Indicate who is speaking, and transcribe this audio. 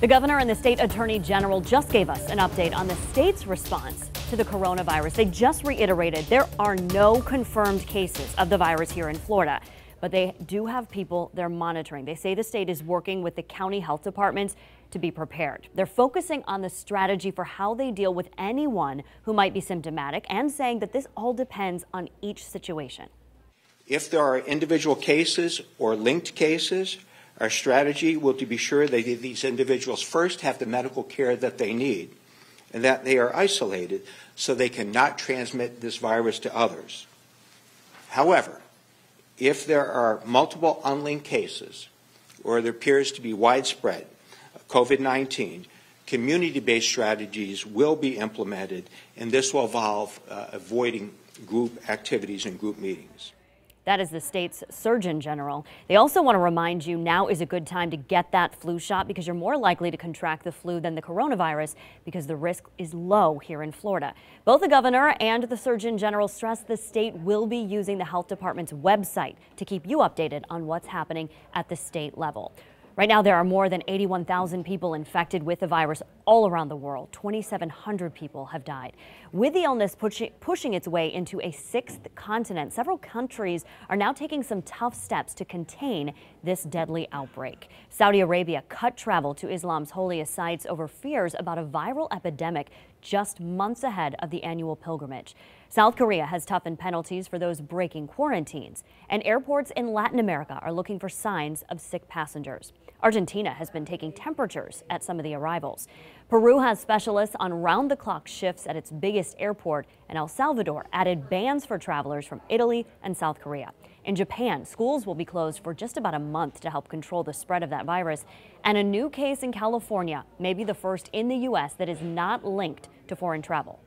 Speaker 1: The governor and the state attorney general just gave us an update on the state's response to the coronavirus. They just reiterated there are no confirmed cases of the virus here in Florida, but they do have people they're monitoring. They say the state is working with the county health departments to be prepared. They're focusing on the strategy for how they deal with anyone who might be symptomatic and saying that this all depends on each situation.
Speaker 2: If there are individual cases or linked cases, our strategy will to be sure that these individuals first have the medical care that they need and that they are isolated so they cannot transmit this virus to others. However, if there are multiple unlinked cases or there appears to be widespread COVID 19, community based strategies will be implemented, and this will involve uh, avoiding group activities and group meetings.
Speaker 1: That is the state's Surgeon General. They also want to remind you now is a good time to get that flu shot because you're more likely to contract the flu than the coronavirus because the risk is low here in Florida. Both the governor and the Surgeon General stress the state will be using the health department's website to keep you updated on what's happening at the state level. Right now, there are more than 81,000 people infected with the virus all around the world. 2,700 people have died. With the illness pushing, pushing its way into a sixth continent, several countries are now taking some tough steps to contain this deadly outbreak. Saudi Arabia cut travel to Islam's holiest sites over fears about a viral epidemic just months ahead of the annual pilgrimage. South Korea has toughened penalties for those breaking quarantines, and airports in Latin America are looking for signs of sick passengers. Argentina has been taking temperatures at some of the arrivals. Peru has specialists on round the clock shifts at its biggest airport, and El Salvador added bans for travelers from Italy and South Korea. In Japan, schools will be closed for just about a month to help control the spread of that virus. And a new case in California may be the first in the U.S. that is not linked to foreign travel.